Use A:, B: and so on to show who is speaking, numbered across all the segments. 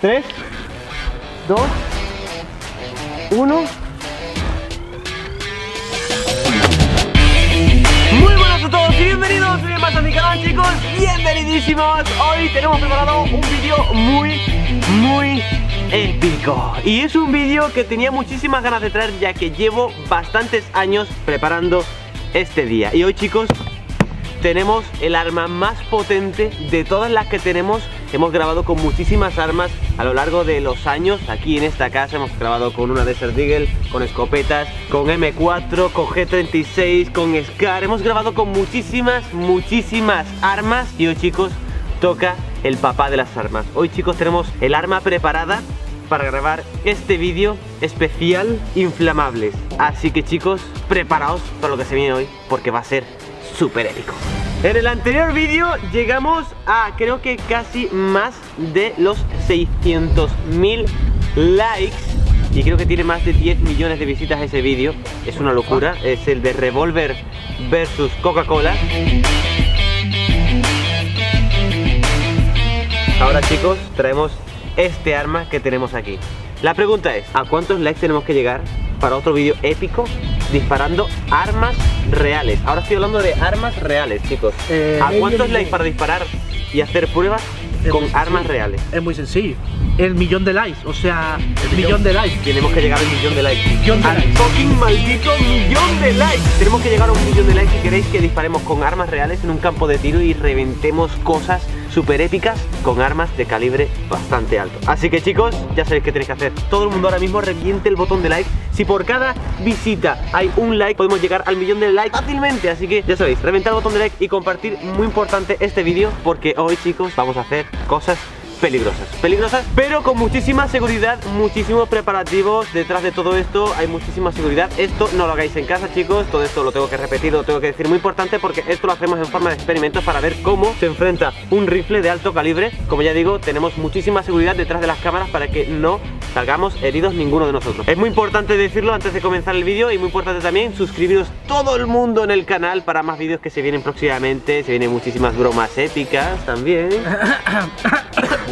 A: 3, 2, 1. Muy buenas a todos y bienvenidos una vez más a mi canal chicos, bienvenidísimos. Hoy tenemos preparado un vídeo muy, muy épico. Y es un vídeo que tenía muchísimas ganas de traer ya que llevo bastantes años preparando este día. Y hoy chicos tenemos el arma más potente de todas las que tenemos. Hemos grabado con muchísimas armas a lo largo de los años. Aquí en esta casa hemos grabado con una Desert Eagle, con escopetas, con M4, con G36, con SCAR. Hemos grabado con muchísimas, muchísimas armas. Y hoy chicos toca el papá de las armas. Hoy chicos tenemos el arma preparada para grabar este vídeo especial inflamables. Así que chicos, preparaos para lo que se viene hoy porque va a ser súper épico en el anterior vídeo llegamos a creo que casi más de los 600.000 likes y creo que tiene más de 10 millones de visitas ese vídeo. Es una locura, es el de Revolver versus Coca-Cola. Ahora chicos, traemos este arma que tenemos aquí. La pregunta es, ¿a cuántos likes tenemos que llegar para otro vídeo épico disparando armas reales. Ahora estoy hablando de armas reales, chicos.
B: Eh,
A: ¿A cuántos likes para disparar y hacer pruebas con armas reales?
B: Es muy sencillo. El millón de likes, o sea, el millón de likes.
A: Tenemos que llegar al millón de likes.
B: Millón de
A: al
B: likes.
A: fucking maldito millón de likes. Tenemos que llegar a un millón de likes si queréis que disparemos con armas reales en un campo de tiro y reventemos cosas súper épicas con armas de calibre bastante alto. Así que chicos, ya sabéis qué tenéis que hacer. Todo el mundo ahora mismo reviente el botón de like. Si por cada visita hay un like, podemos llegar al millón de likes fácilmente. Así que ya sabéis, reventar el botón de like y compartir muy importante este vídeo porque hoy chicos vamos a hacer cosas peligrosas, peligrosas, pero con muchísima seguridad, muchísimos preparativos detrás de todo esto, hay muchísima seguridad. Esto no lo hagáis en casa, chicos, todo esto lo tengo que repetir, lo tengo que decir muy importante porque esto lo hacemos en forma de experimentos para ver cómo se enfrenta un rifle de alto calibre. Como ya digo, tenemos muchísima seguridad detrás de las cámaras para que no salgamos heridos ninguno de nosotros. Es muy importante decirlo antes de comenzar el vídeo y muy importante también suscribiros todo el mundo en el canal para más vídeos que se vienen próximamente, se vienen muchísimas bromas épicas también.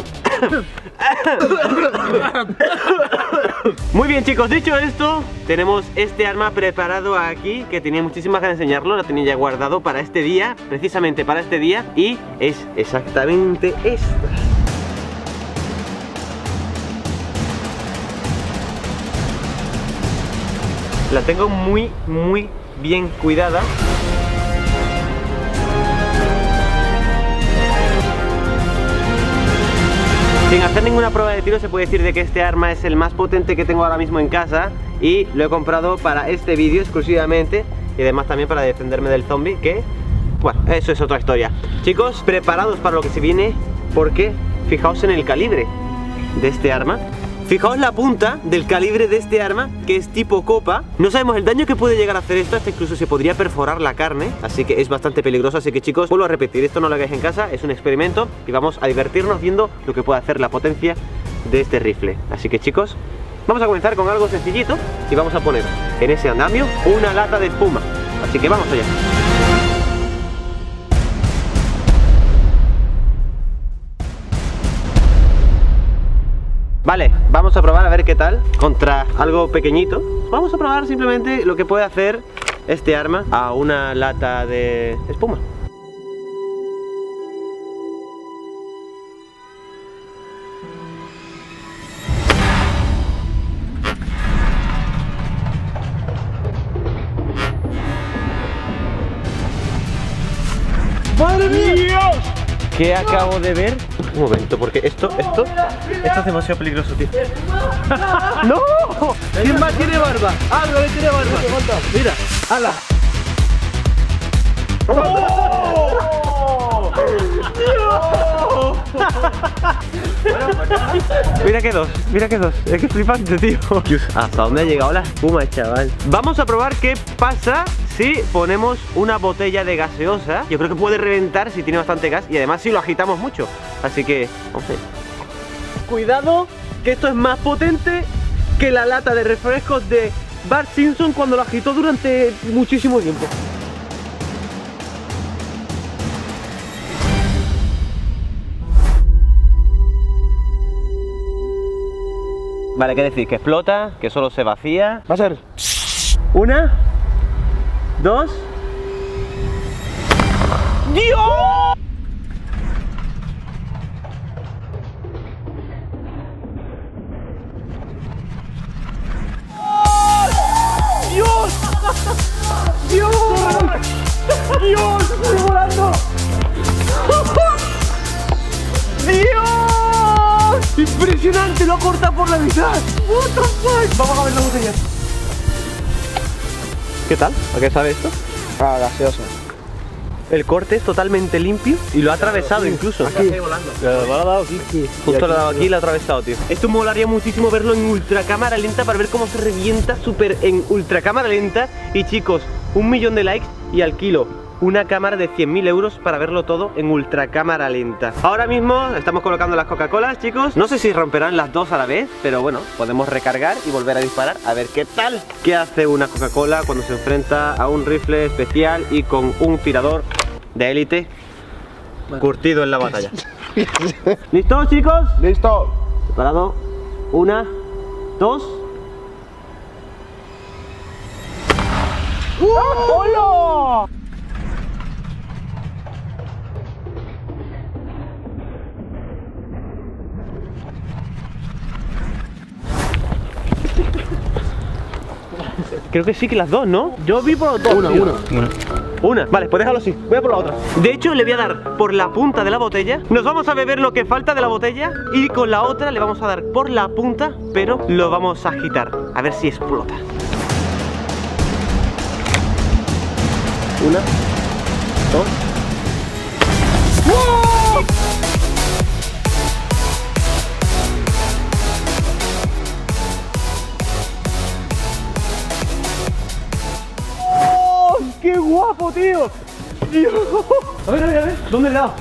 A: Muy bien chicos, dicho esto, tenemos este arma preparado aquí que tenía muchísimas ganas de enseñarlo, lo tenía ya guardado para este día, precisamente para este día y es exactamente esta. La tengo muy, muy bien cuidada Sin hacer ninguna prueba de tiro se puede decir de que este arma es el más potente que tengo ahora mismo en casa y lo he comprado para este vídeo exclusivamente y además también para defenderme del zombie que, bueno, eso es otra historia. Chicos, preparados para lo que se viene porque fijaos en el calibre de este arma. Fijaos la punta del calibre de este arma, que es tipo copa. No sabemos el daño que puede llegar a hacer esto, hasta incluso se podría perforar la carne, así que es bastante peligroso. Así que chicos, vuelvo a repetir, esto no lo hagáis en casa, es un experimento y vamos a divertirnos viendo lo que puede hacer la potencia de este rifle. Así que chicos, vamos a comenzar con algo sencillito y vamos a poner en ese andamio una lata de espuma. Así que vamos allá. Vale, vamos a probar a ver qué tal contra algo pequeñito. Vamos a probar simplemente lo que puede hacer este arma a una lata de espuma.
B: ¡Madre mía!
A: ¿Qué acabo de ver? Un momento, porque esto, esto, esto es demasiado peligroso, tío. ¡No!
B: ¿Quién más tiene barba? Algo le tiene barba. Mira, ala.
A: Mira que dos, mira que dos. Es que flipante, tío. Dios, ¿hasta dónde ha llegado la espuma, chaval? Vamos a probar qué pasa si ponemos una botella de gaseosa. Yo creo que puede reventar si tiene bastante gas y además si lo agitamos mucho. Así que, vamos a ver. Cuidado, que esto es más potente que la lata de refrescos de Bart Simpson cuando lo agitó durante muchísimo tiempo. Vale, ¿qué decir? Que explota, que solo se vacía.
B: Va a ser.
A: Una, dos. ¡Dios! ¡Dios! ¡Dios! ¡Dios! ¡Estoy volando! ¡Dios! ¡Impresionante! Lo ha cortado por la mitad. What the fuck? Vamos a ver la botella. ¿Qué tal? ¿A qué sabe esto?
B: Ah.
A: El corte es totalmente limpio y lo ha atravesado incluso.
B: Aquí.
A: Lo ha dado aquí. Justo lo ha dado aquí y lo ha atravesado, tío. Esto molaría muchísimo verlo en ultra cámara lenta para ver cómo se revienta súper en ultra cámara lenta. Y chicos, un millón de likes y al kilo. Una cámara de 100.000 euros para verlo todo en ultra cámara lenta. Ahora mismo estamos colocando las Coca-Colas, chicos. No sé si romperán las dos a la vez, pero bueno, podemos recargar y volver a disparar a ver qué tal. ¿Qué hace una Coca-Cola cuando se enfrenta a un rifle especial y con un tirador de élite curtido en la batalla? ¿Listos, chicos?
B: Listo.
A: Preparado. Una, dos. ¡Hola! Creo que sí que las dos, ¿no? Yo vi por los dos.
B: Una,
A: tío.
B: una.
A: Una, vale, pues déjalo así. Voy a por la otra. De hecho, le voy a dar por la punta de la botella. Nos vamos a beber lo que falta de la botella. Y con la otra le vamos a dar por la punta, pero lo vamos a agitar. A ver si explota. Una, dos. Guapo, tío! Dios. A ver, a ver, a ver. ¿Dónde le he dado?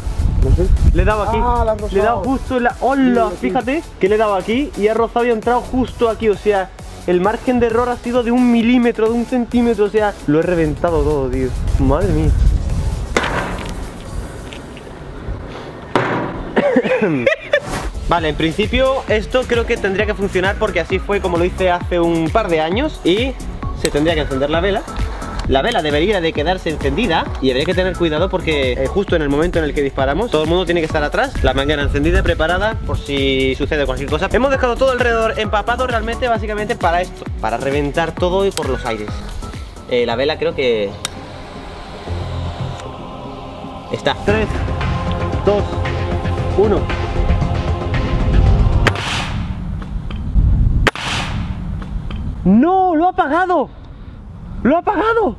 B: No sé.
A: Le he dado aquí.
B: Ah, la
A: le he dado justo en la. ¡Hola! Fíjate que le he dado aquí y ha rozado y ha entrado justo aquí. O sea, el margen de error ha sido de un milímetro, de un centímetro. O sea, lo he reventado todo, tío. Madre mía. Vale, en principio esto creo que tendría que funcionar porque así fue como lo hice hace un par de años y se tendría que encender la vela. La vela debería de quedarse encendida y habría que tener cuidado porque eh, justo en el momento en el que disparamos todo el mundo tiene que estar atrás, la manguera encendida y preparada por si sucede cualquier cosa. Hemos dejado todo alrededor empapado realmente básicamente para esto, para reventar todo y por los aires. Eh, la vela creo que... Está. 3, 2, 1. ¡No! ¡Lo ha apagado! ¡Lo ha apagado!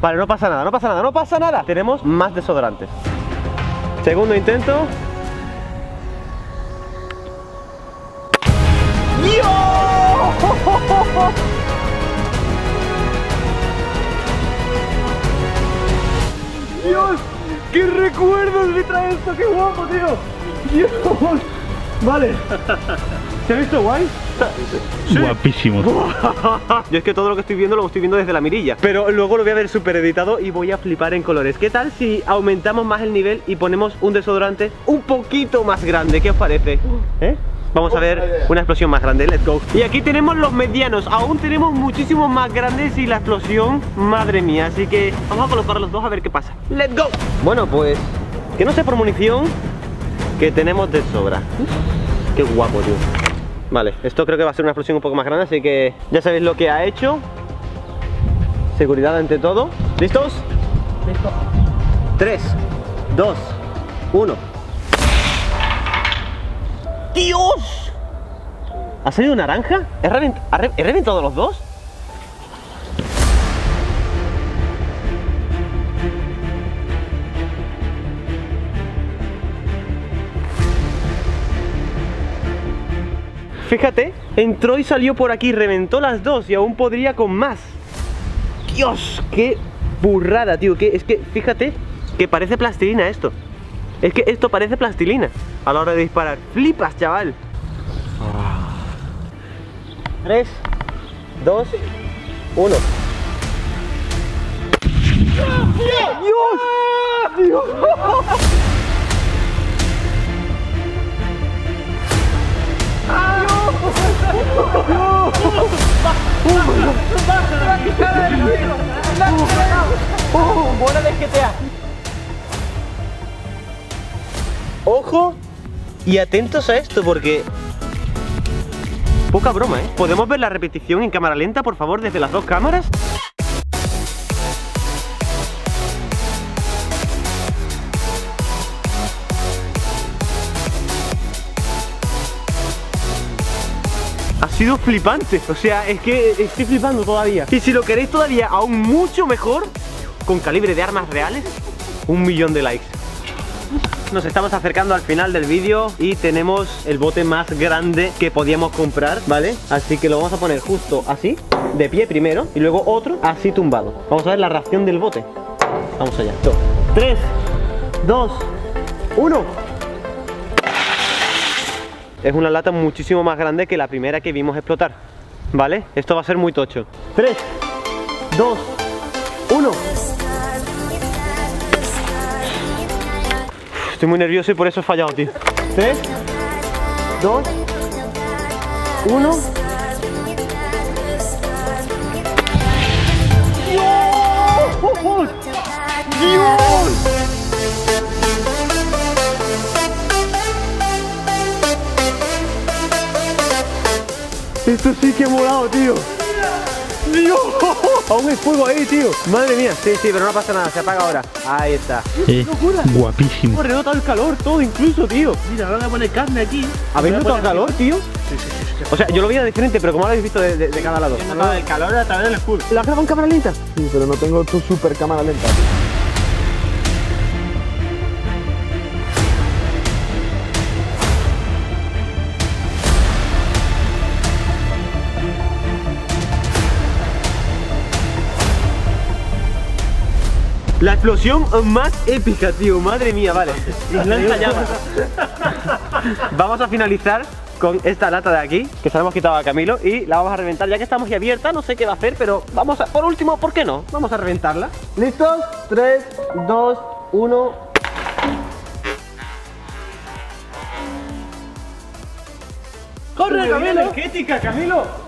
A: Vale, no pasa nada, no pasa nada, no pasa nada. Tenemos más desodorantes. Segundo intento. ¡Dios! ¡Dios! ¡Qué recuerdos me trae esto! ¡Qué guapo, tío! ¡Dios! Vale. ¿Se ha visto guay?
C: Guapísimo.
A: Yo es que todo lo que estoy viendo lo estoy viendo desde la mirilla. Pero luego lo voy a ver súper editado y voy a flipar en colores. ¿Qué tal si aumentamos más el nivel y ponemos un desodorante un poquito más grande? ¿Qué os parece? ¿Eh? Vamos a ver una explosión más grande, let's go Y aquí tenemos los medianos, aún tenemos muchísimos más grandes y la explosión, madre mía Así que vamos a colocar los dos a ver qué pasa Let's go Bueno pues, que no sé por munición que tenemos de sobra Qué guapo, tío Vale, esto creo que va a ser una explosión un poco más grande, así que ya sabéis lo que ha hecho. Seguridad ante todo. ¿Listos? Listo. 3, 2, 1. ¡Dios! ¿Ha salido naranja? ¿He, revent- ¿He reventado los dos? Entró y salió por aquí, reventó las dos y aún podría con más. Dios, qué burrada, tío. Que, es que fíjate que parece plastilina esto. Es que esto parece plastilina a la hora de disparar. Flipas, chaval. 3, 2, 1. ¡Dios! ¡Dios! Ojo y atentos a esto porque... Poca broma, ¿eh? ¿Podemos ver la repetición en cámara lenta, por favor, desde las dos cámaras? Sido flipante, o sea, es que estoy flipando todavía. Y si lo queréis todavía aún mucho mejor, con calibre de armas reales, un millón de likes. Nos estamos acercando al final del vídeo y tenemos el bote más grande que podíamos comprar, ¿vale? Así que lo vamos a poner justo así, de pie primero, y luego otro así tumbado. Vamos a ver la reacción del bote. Vamos allá. 3, 2, 1. Es una lata muchísimo más grande que la primera que vimos explotar, ¿vale? Esto va a ser muy tocho. 3, 2, 1. Estoy muy nervioso y por eso he fallado, tío. 3, 2, 1. ¡Dios! ¡Dios! Sí que molado, tío. ¡Dios! Aún hay fuego ahí, tío. Madre mía. Sí, sí, pero no pasa nada. Se apaga ahora. Ahí está.
C: Eh, guapísimo.
A: Hemos notado el calor, todo incluso, tío.
B: Mira, ahora voy a poner carne aquí.
A: ¿Habéis notado el calor, tío?
B: Sí, sí, sí, sí.
A: O sea, yo lo veía diferente, pero como lo habéis visto de, de- de cada lado.
B: He notado el calor a través del escudo.
A: ¿Lo has grabado en cámara lenta?
D: Sí, pero no tengo tu super cámara lenta.
A: La explosión más épica, tío. Madre mía, vale. Vamos a finalizar con esta lata de aquí, que se la hemos quitado a Camilo, y la vamos a reventar. Ya que estamos ya abierta, no sé qué va a hacer, pero vamos a, por último, ¿por qué no? Vamos a reventarla. ¿Listos? 3, 2, 1.
B: ¡Corre, Camilo!
A: energética, Camilo!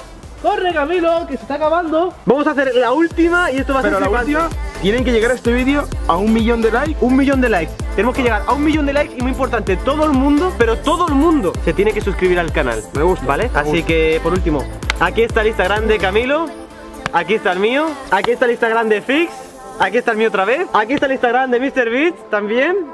B: ¡Corre, Camilo! ¡Que se está acabando!
A: Vamos a hacer la última y esto va a
D: Pero
A: ser
D: la última, tienen que llegar a este vídeo a un millón de likes.
A: Un millón de likes. Tenemos que llegar a un millón de likes y muy importante, todo el mundo, pero todo el mundo se tiene que suscribir al canal.
D: Me gusta,
A: ¿Vale?
D: me
A: Así que, por último, aquí está el Instagram de Camilo. Aquí está el mío. Aquí está el Instagram de Fix. Aquí está el mío otra vez. Aquí está el Instagram de Mr. Beats también.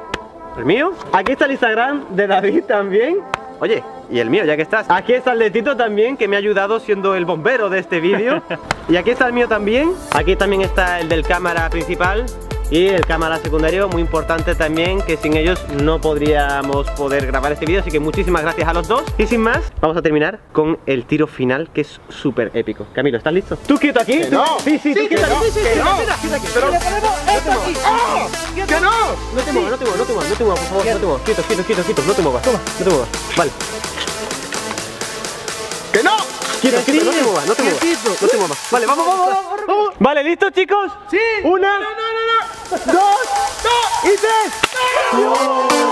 A: El mío. Aquí está el Instagram de David también. Oye, y el mío, ya que estás. Aquí está el de Tito también, que me ha ayudado siendo el bombero de este vídeo. y aquí está el mío también. Aquí también está el del cámara principal. Y el cámara secundario, muy importante también, que sin ellos no podríamos poder grabar este vídeo. Así que muchísimas gracias a los dos. Y sin más, vamos a terminar con el tiro final, que es súper épico. Camilo, ¿estás listo? ¿Tú quieto aquí?
D: Que no.
A: Sí, sí, tú
D: que
A: quieto
D: no,
A: aquí. Sí, sí,
D: que
A: sí,
D: no.
A: aquí.
D: Pero-
A: Le ponemos esto aquí.
D: ¡Ah! ¡Que no!
A: No te muevas, no te muevas, no te muevas, no te muevas, por favor, no te muevas. Quieto, quieto, quieto, quieto, no te muevas. Toma, no te muevas. Vale.
D: ¡Que no!
A: Quieto, quieto, no te muevas, no te muevas. No te muevas. Vale, vamos, vamos, vamos, vamos. Vale, ¿listos, chicos?
B: ¡Sí!
A: Una,
B: ¡No, no, no, no!
A: dos, y tres. ¡No!